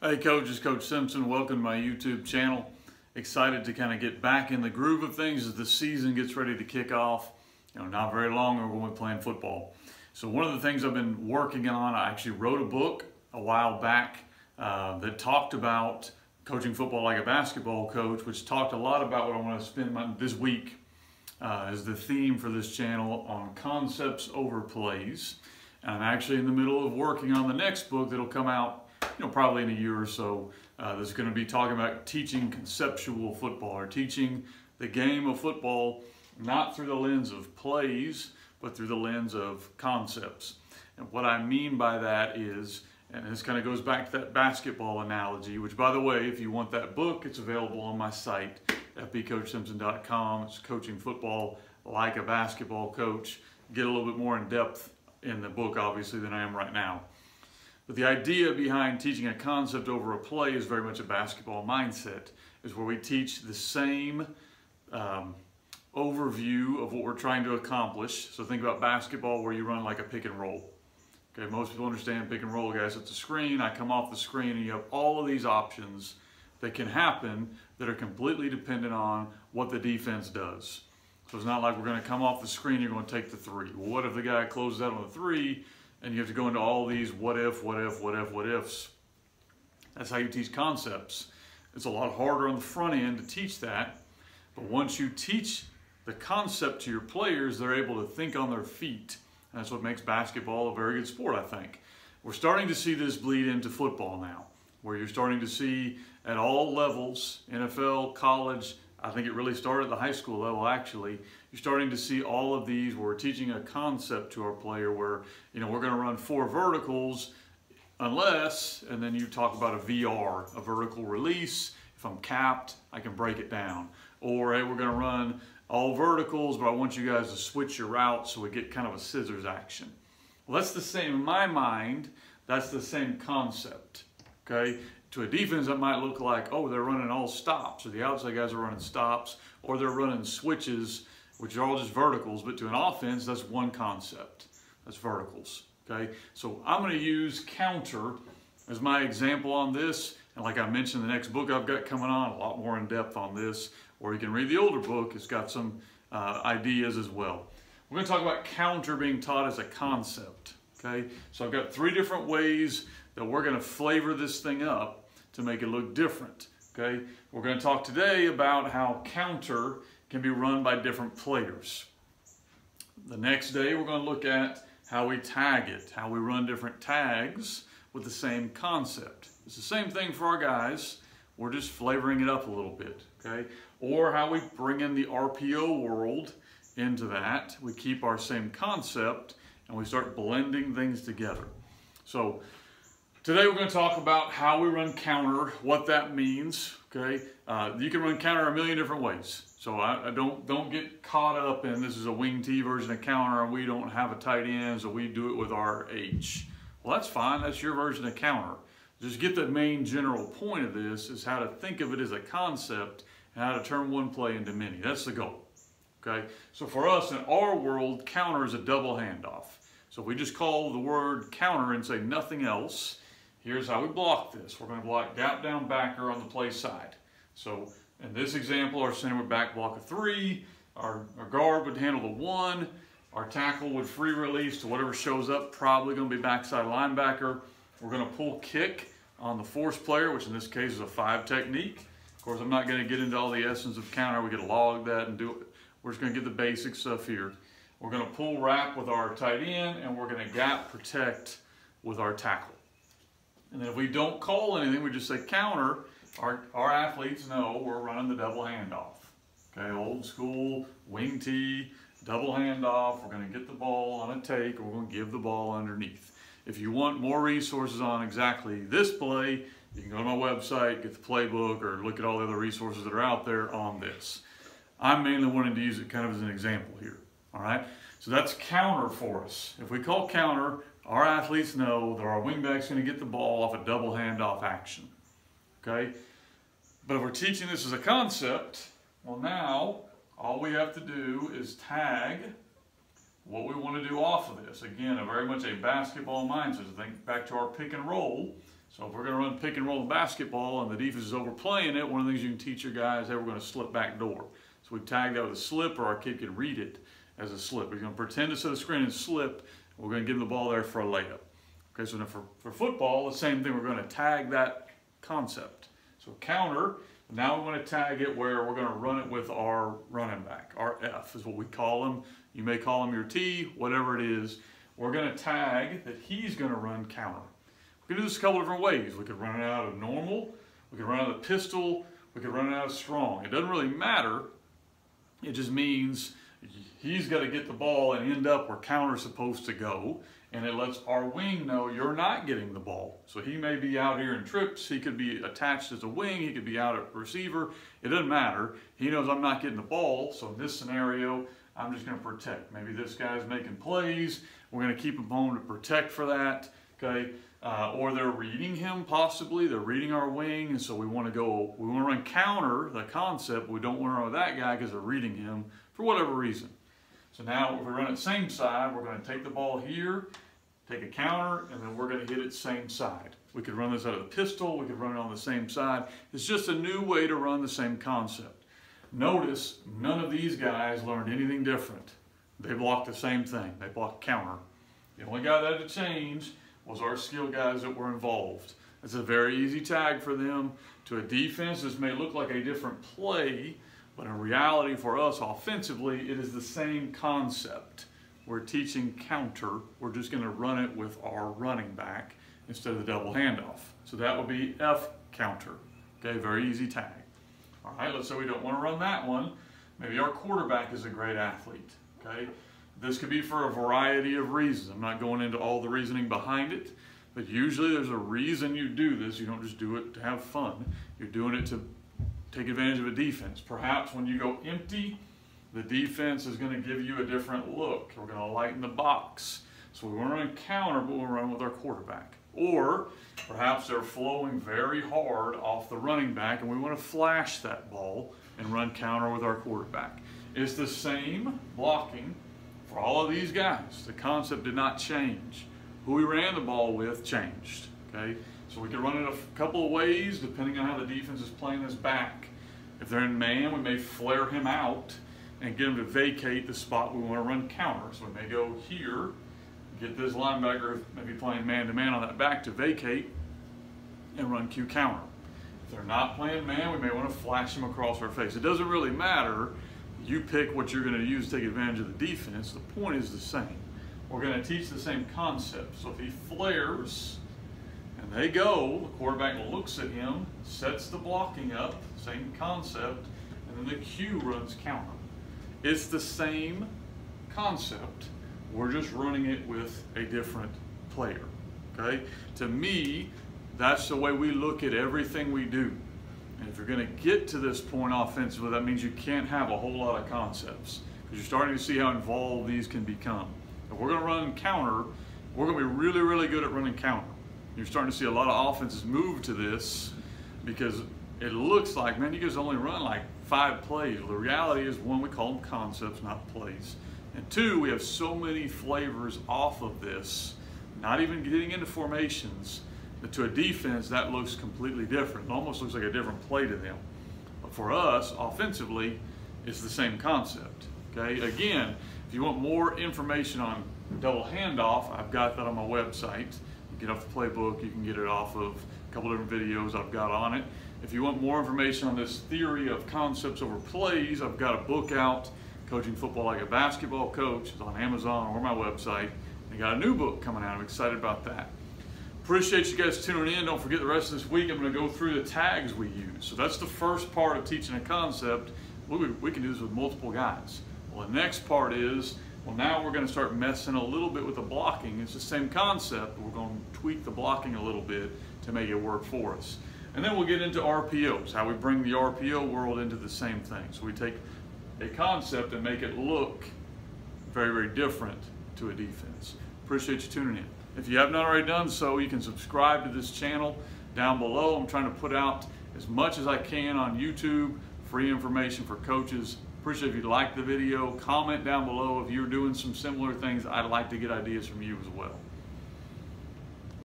Hey coaches, Coach Simpson. Welcome to my YouTube channel. Excited to kind of get back in the groove of things as the season gets ready to kick off. You know, not very long we're going to be playing football. So one of the things I've been working on, I actually wrote a book a while back uh, that talked about coaching football like a basketball coach, which talked a lot about what I want to spend my, this week uh, as the theme for this channel on concepts over plays. And I'm actually in the middle of working on the next book that'll come out you know, probably in a year or so, uh, that's going to be talking about teaching conceptual football or teaching the game of football not through the lens of plays, but through the lens of concepts. And what I mean by that is, and this kind of goes back to that basketball analogy, which by the way, if you want that book, it's available on my site, fbcoachsimpson.com. It's coaching football like a basketball coach. Get a little bit more in depth in the book, obviously, than I am right now. But the idea behind teaching a concept over a play is very much a basketball mindset, is where we teach the same um, overview of what we're trying to accomplish. So think about basketball where you run like a pick and roll. Okay, most people understand pick and roll, guys. It's a screen. I come off the screen and you have all of these options that can happen that are completely dependent on what the defense does. So it's not like we're going to come off the screen, you're going to take the three. Well, what if the guy closes out on the three and you have to go into all these what if, what if, what if, what ifs. That's how you teach concepts. It's a lot harder on the front end to teach that, but once you teach the concept to your players, they're able to think on their feet. And that's what makes basketball a very good sport, I think. We're starting to see this bleed into football now, where you're starting to see at all levels, NFL, college, I think it really started at the high school level actually. You're starting to see all of these where we're teaching a concept to our player where, you know, we're going to run four verticals unless, and then you talk about a VR, a vertical release. If I'm capped, I can break it down. Or, hey, we're going to run all verticals, but I want you guys to switch your route so we get kind of a scissors action. Well, that's the same, in my mind, that's the same concept, okay? To a defense, that might look like, oh, they're running all stops, or the outside guys are running stops, or they're running switches, which are all just verticals. But to an offense, that's one concept. That's verticals. Okay, so I'm going to use counter as my example on this. And like I mentioned, the next book I've got coming on, a lot more in depth on this, or you can read the older book. It's got some uh, ideas as well. We're going to talk about counter being taught as a concept. Okay, so I've got three different ways that we're going to flavor this thing up to make it look different. Okay, we're going to talk today about how counter can be run by different players. The next day we're going to look at how we tag it, how we run different tags with the same concept. It's the same thing for our guys. We're just flavoring it up a little bit, okay? Or how we bring in the RPO world into that. We keep our same concept and we start blending things together. So today we're going to talk about how we run counter, what that means. Okay, uh, you can run counter a million different ways. So I, I, don't don't get caught up in this is a wing T version of counter and we don't have a tight end, so we do it with our H. Well, that's fine. That's your version of counter. Just get the main general point of this is how to think of it as a concept and how to turn one play into many. That's the goal. Okay, so for us in our world, counter is a double handoff. So we just call the word counter and say nothing else, here's how we block this. We're going to block gap down backer on the play side. So in this example, our center would back block a three, our, our guard would handle the one, our tackle would free release to whatever shows up, probably going to be backside linebacker. We're going to pull kick on the force player, which in this case is a five technique. Of course, I'm not going to get into all the essence of counter. We could log that and do it. We're just going to get the basic stuff here. We're going to pull wrap with our tight end, and we're going to gap protect with our tackle. And then if we don't call anything, we just say counter, our, our athletes know we're running the double handoff. Okay, old school, wing T, double handoff. We're going to get the ball on a take, we're going to give the ball underneath. If you want more resources on exactly this play, you can go to my website, get the playbook, or look at all the other resources that are out there on this. I'm mainly wanting to use it kind of as an example here. All right, so that's counter for us. If we call counter, our athletes know that our wingback's going to get the ball off a double handoff action. Okay, but if we're teaching this as a concept, well now all we have to do is tag what we want to do off of this. Again, a very much a basketball mindset. Think back to our pick and roll. So if we're going to run pick and roll in basketball and the defense is overplaying it, one of the things you can teach your guys is we're going to slip back door. So we tag that with a slip or our kid can read it as a slip. We're going to pretend to set a screen and slip. We're going to give them the ball there for a layup. Okay, so now for, for football, the same thing. We're going to tag that concept. So counter, now we want to tag it where we're going to run it with our running back. Our F is what we call him. You may call him your T, whatever it is. We're going to tag that he's going to run counter. We can do this a couple different ways. We could run it out of normal, we could run out of pistol, we could run it out of strong. It doesn't really matter. It just means he's got to get the ball and end up where counter's supposed to go. And it lets our wing know you're not getting the ball. So he may be out here in trips. He could be attached as a wing. He could be out at receiver. It doesn't matter. He knows I'm not getting the ball. So in this scenario, I'm just going to protect. Maybe this guy's making plays. We're going to keep him home to protect for that. Okay. Uh, or they're reading him possibly. They're reading our wing, and so we want to go. We want to run counter the concept. We don't want to run with that guy because they're reading him for whatever reason. So now if we run it same side, we're going to take the ball here, take a counter, and then we're going to hit it same side. We could run this out of the pistol. We could run it on the same side. It's just a new way to run the same concept. Notice none of these guys learned anything different. They blocked the same thing. They blocked counter. The only guy that had to change was our skill guys that were involved. It's a very easy tag for them. To a defense, this may look like a different play, but in reality for us offensively, it is the same concept. We're teaching counter. We're just going to run it with our running back instead of the double handoff. So that would be F counter. Okay, very easy tag. All right, let's say we don't want to run that one. Maybe our quarterback is a great athlete. Okay, this could be for a variety of reasons. I'm not going into all the reasoning behind it, but usually there's a reason you do this. You don't just do it to have fun. You're doing it to take advantage of a defense. Perhaps when you go empty, the defense is going to give you a different look. We're going to lighten the box. So we want to run counter, but we'll run with our quarterback. Or perhaps they're flowing very hard off the running back and we want to flash that ball and run counter with our quarterback. It's the same blocking for all of these guys. The concept did not change. Who we ran the ball with changed. Okay, so we can run it a couple of ways depending on how the defense is playing this back. If they're in man, we may flare him out and get him to vacate the spot we want to run counter. So we may go here, get this linebacker maybe playing man-to-man -man on that back to vacate and run Q counter. If they're not playing man, we may want to flash him across our face. It doesn't really matter you pick what you're going to use to take advantage of the defense. The point is the same. We're going to teach the same concept. So if he flares and they go, the quarterback looks at him, sets the blocking up, same concept, and then the Q runs counter. It's the same concept. We're just running it with a different player. Okay? To me, that's the way we look at everything we do. And if you're going to get to this point offensively, that means you can't have a whole lot of concepts because you're starting to see how involved these can become. If we're going to run counter, we're going to be really, really good at running counter. You're starting to see a lot of offenses move to this because it looks like, man, you guys only run like five plays. The reality is, one, we call them concepts, not plays. And two, we have so many flavors off of this, not even getting into formations, but to a defense, that looks completely different. It almost looks like a different play to them. But for us, offensively, it's the same concept. Okay. Again, if you want more information on double handoff, I've got that on my website. Get off the playbook, you can get it off of a couple different videos I've got on it. If you want more information on this theory of concepts over plays, I've got a book out, Coaching Football Like a Basketball Coach. It's on Amazon or my website. I got a new book coming out. I'm excited about that. Appreciate you guys tuning in. Don't forget the rest of this week I'm going to go through the tags we use. So that's the first part of teaching a concept. We, we can do this with multiple guys. Well, the next part is, well, now we're going to start messing a little bit with the blocking. It's the same concept, but we're going to tweak the blocking a little bit to make it work for us. And then we'll get into RPOs, how we bring the RPO world into the same thing. So we take a concept and make it look very, very different to a defense. Appreciate you tuning in. If you have not already done so, you can subscribe to this channel down below. I'm trying to put out as much as I can on YouTube, free information for coaches. Appreciate if you like the video. Comment down below if you're doing some similar things. I'd like to get ideas from you as well.